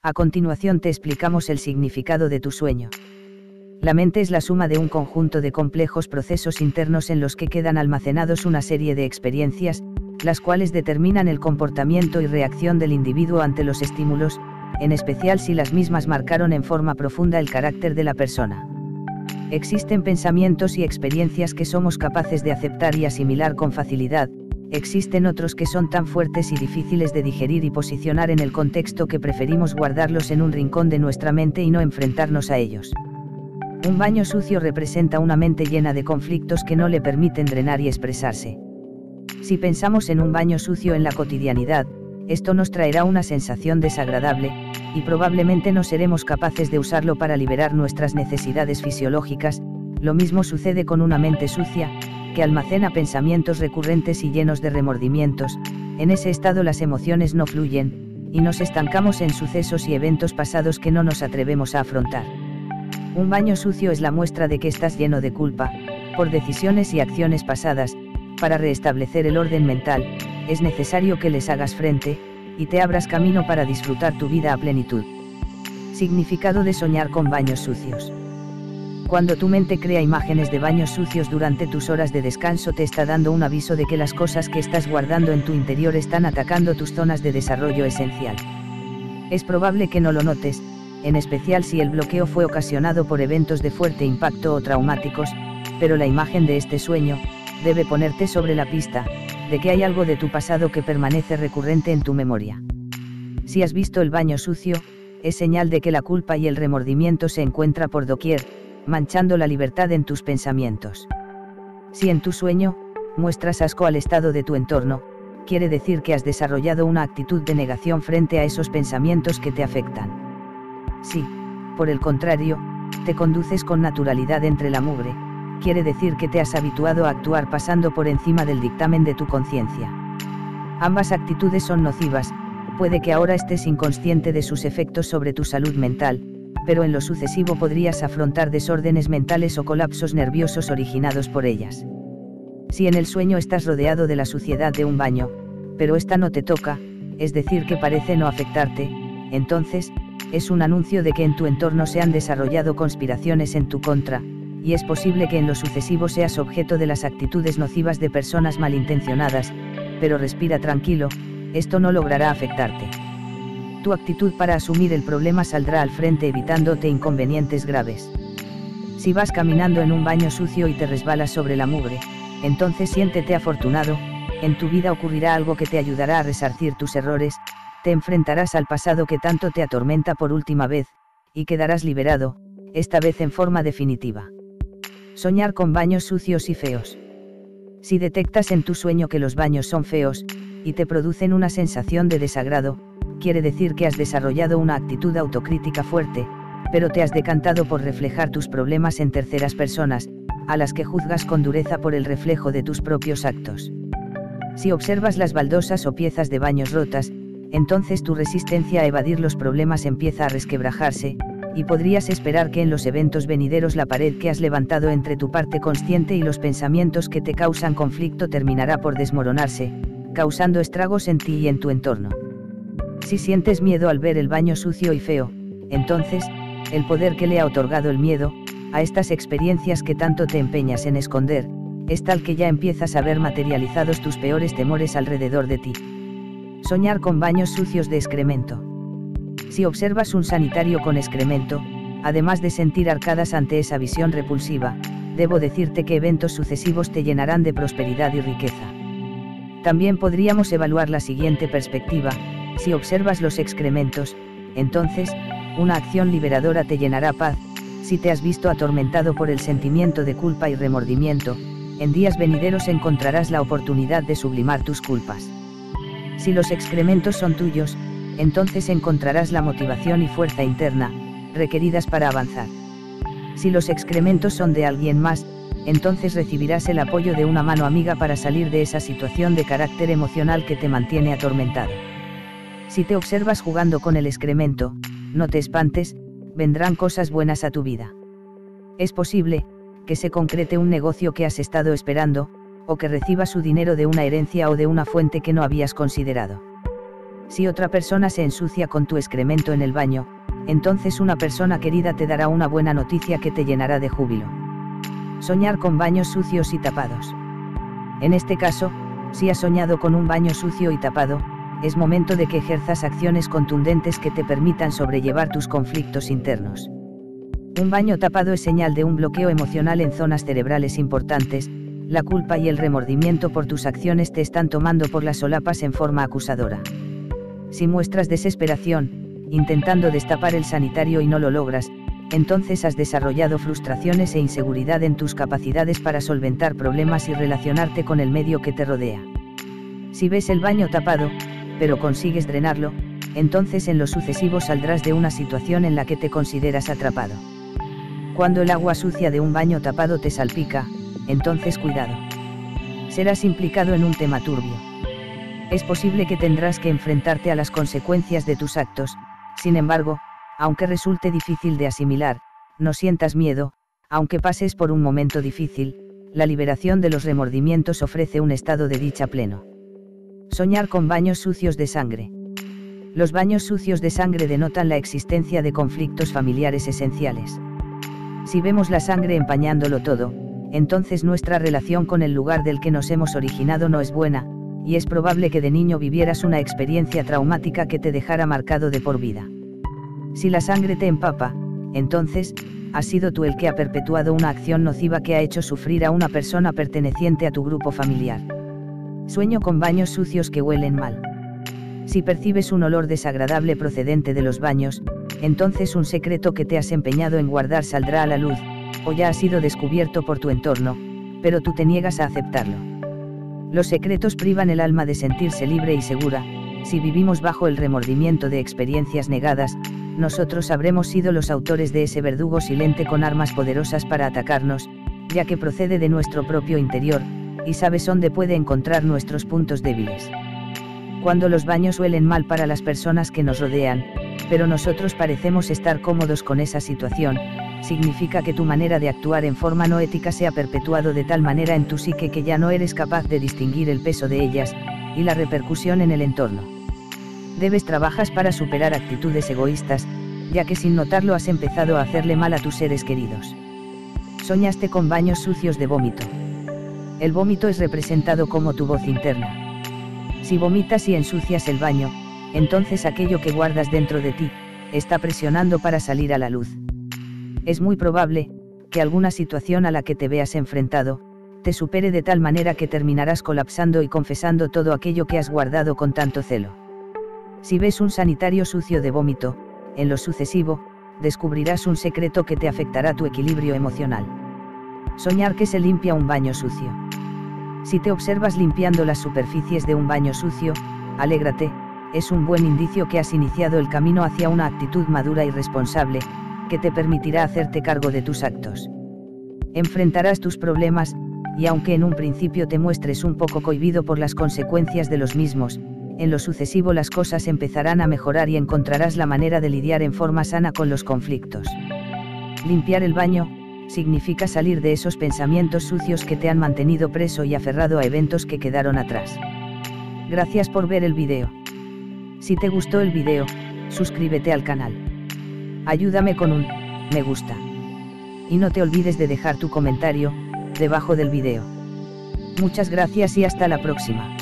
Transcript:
A continuación te explicamos el significado de tu sueño. La mente es la suma de un conjunto de complejos procesos internos en los que quedan almacenados una serie de experiencias, las cuales determinan el comportamiento y reacción del individuo ante los estímulos, en especial si las mismas marcaron en forma profunda el carácter de la persona. Existen pensamientos y experiencias que somos capaces de aceptar y asimilar con facilidad, existen otros que son tan fuertes y difíciles de digerir y posicionar en el contexto que preferimos guardarlos en un rincón de nuestra mente y no enfrentarnos a ellos. Un baño sucio representa una mente llena de conflictos que no le permiten drenar y expresarse. Si pensamos en un baño sucio en la cotidianidad, esto nos traerá una sensación desagradable, y probablemente no seremos capaces de usarlo para liberar nuestras necesidades fisiológicas, lo mismo sucede con una mente sucia, que almacena pensamientos recurrentes y llenos de remordimientos, en ese estado las emociones no fluyen, y nos estancamos en sucesos y eventos pasados que no nos atrevemos a afrontar. Un baño sucio es la muestra de que estás lleno de culpa, por decisiones y acciones pasadas, para restablecer el orden mental, es necesario que les hagas frente, y te abras camino para disfrutar tu vida a plenitud. Significado de soñar con baños sucios. Cuando tu mente crea imágenes de baños sucios durante tus horas de descanso te está dando un aviso de que las cosas que estás guardando en tu interior están atacando tus zonas de desarrollo esencial. Es probable que no lo notes, en especial si el bloqueo fue ocasionado por eventos de fuerte impacto o traumáticos, pero la imagen de este sueño, debe ponerte sobre la pista, de que hay algo de tu pasado que permanece recurrente en tu memoria. Si has visto el baño sucio, es señal de que la culpa y el remordimiento se encuentra por doquier, manchando la libertad en tus pensamientos. Si en tu sueño, muestras asco al estado de tu entorno, quiere decir que has desarrollado una actitud de negación frente a esos pensamientos que te afectan. Si, por el contrario, te conduces con naturalidad entre la mugre, quiere decir que te has habituado a actuar pasando por encima del dictamen de tu conciencia. Ambas actitudes son nocivas, puede que ahora estés inconsciente de sus efectos sobre tu salud mental, pero en lo sucesivo podrías afrontar desórdenes mentales o colapsos nerviosos originados por ellas. Si en el sueño estás rodeado de la suciedad de un baño, pero esta no te toca, es decir, que parece no afectarte, entonces, es un anuncio de que en tu entorno se han desarrollado conspiraciones en tu contra, y es posible que en lo sucesivo seas objeto de las actitudes nocivas de personas malintencionadas, pero respira tranquilo, esto no logrará afectarte. Tu actitud para asumir el problema saldrá al frente evitándote inconvenientes graves. Si vas caminando en un baño sucio y te resbalas sobre la mugre, entonces siéntete afortunado, en tu vida ocurrirá algo que te ayudará a resarcir tus errores, te enfrentarás al pasado que tanto te atormenta por última vez, y quedarás liberado, esta vez en forma definitiva. Soñar con baños sucios y feos. Si detectas en tu sueño que los baños son feos, y te producen una sensación de desagrado, quiere decir que has desarrollado una actitud autocrítica fuerte, pero te has decantado por reflejar tus problemas en terceras personas, a las que juzgas con dureza por el reflejo de tus propios actos. Si observas las baldosas o piezas de baños rotas, entonces tu resistencia a evadir los problemas empieza a resquebrajarse, y podrías esperar que en los eventos venideros la pared que has levantado entre tu parte consciente y los pensamientos que te causan conflicto terminará por desmoronarse, causando estragos en ti y en tu entorno. Si sientes miedo al ver el baño sucio y feo, entonces, el poder que le ha otorgado el miedo, a estas experiencias que tanto te empeñas en esconder, es tal que ya empiezas a ver materializados tus peores temores alrededor de ti. Soñar con baños sucios de excremento. Si observas un sanitario con excremento, además de sentir arcadas ante esa visión repulsiva, debo decirte que eventos sucesivos te llenarán de prosperidad y riqueza. También podríamos evaluar la siguiente perspectiva, si observas los excrementos, entonces, una acción liberadora te llenará paz, si te has visto atormentado por el sentimiento de culpa y remordimiento, en días venideros encontrarás la oportunidad de sublimar tus culpas. Si los excrementos son tuyos, entonces encontrarás la motivación y fuerza interna, requeridas para avanzar. Si los excrementos son de alguien más, entonces recibirás el apoyo de una mano amiga para salir de esa situación de carácter emocional que te mantiene atormentado. Si te observas jugando con el excremento, no te espantes, vendrán cosas buenas a tu vida. Es posible, que se concrete un negocio que has estado esperando, o que recibas su dinero de una herencia o de una fuente que no habías considerado Si otra persona se ensucia con tu excremento en el baño, entonces una persona querida te dará una buena noticia que te llenará de júbilo. Soñar con baños sucios y tapados. En este caso, si has soñado con un baño sucio y tapado, es momento de que ejerzas acciones contundentes que te permitan sobrellevar tus conflictos internos. Un baño tapado es señal de un bloqueo emocional en zonas cerebrales importantes, la culpa y el remordimiento por tus acciones te están tomando por las solapas en forma acusadora. Si muestras desesperación, intentando destapar el sanitario y no lo logras, entonces has desarrollado frustraciones e inseguridad en tus capacidades para solventar problemas y relacionarte con el medio que te rodea. Si ves el baño tapado, pero consigues drenarlo, entonces en lo sucesivo saldrás de una situación en la que te consideras atrapado. Cuando el agua sucia de un baño tapado te salpica, entonces cuidado. Serás implicado en un tema turbio. Es posible que tendrás que enfrentarte a las consecuencias de tus actos, sin embargo, aunque resulte difícil de asimilar, no sientas miedo, aunque pases por un momento difícil, la liberación de los remordimientos ofrece un estado de dicha pleno. Soñar con baños sucios de sangre. Los baños sucios de sangre denotan la existencia de conflictos familiares esenciales. Si vemos la sangre empañándolo todo, entonces nuestra relación con el lugar del que nos hemos originado no es buena, y es probable que de niño vivieras una experiencia traumática que te dejara marcado de por vida. Si la sangre te empapa, entonces, has sido tú el que ha perpetuado una acción nociva que ha hecho sufrir a una persona perteneciente a tu grupo familiar. Sueño con baños sucios que huelen mal. Si percibes un olor desagradable procedente de los baños, entonces un secreto que te has empeñado en guardar saldrá a la luz, o ya ha sido descubierto por tu entorno, pero tú te niegas a aceptarlo. Los secretos privan el alma de sentirse libre y segura, si vivimos bajo el remordimiento de experiencias negadas, nosotros habremos sido los autores de ese verdugo silente con armas poderosas para atacarnos, ya que procede de nuestro propio interior, y sabes dónde puede encontrar nuestros puntos débiles. Cuando los baños huelen mal para las personas que nos rodean, pero nosotros parecemos estar cómodos con esa situación, significa que tu manera de actuar en forma no ética se ha perpetuado de tal manera en tu psique que ya no eres capaz de distinguir el peso de ellas, y la repercusión en el entorno. Debes trabajar para superar actitudes egoístas, ya que sin notarlo has empezado a hacerle mal a tus seres queridos. Soñaste con baños sucios de vómito. El vómito es representado como tu voz interna. Si vomitas y ensucias el baño, entonces aquello que guardas dentro de ti, está presionando para salir a la luz. Es muy probable, que alguna situación a la que te veas enfrentado, te supere de tal manera que terminarás colapsando y confesando todo aquello que has guardado con tanto celo. Si ves un sanitario sucio de vómito, en lo sucesivo, descubrirás un secreto que te afectará tu equilibrio emocional. Soñar que se limpia un baño sucio. Si te observas limpiando las superficies de un baño sucio, alégrate, es un buen indicio que has iniciado el camino hacia una actitud madura y responsable, que te permitirá hacerte cargo de tus actos. Enfrentarás tus problemas, y aunque en un principio te muestres un poco cohibido por las consecuencias de los mismos, en lo sucesivo las cosas empezarán a mejorar y encontrarás la manera de lidiar en forma sana con los conflictos. Limpiar el baño, significa salir de esos pensamientos sucios que te han mantenido preso y aferrado a eventos que quedaron atrás. Gracias por ver el video. Si te gustó el video, suscríbete al canal. Ayúdame con un me gusta. Y no te olvides de dejar tu comentario, debajo del video. Muchas gracias y hasta la próxima.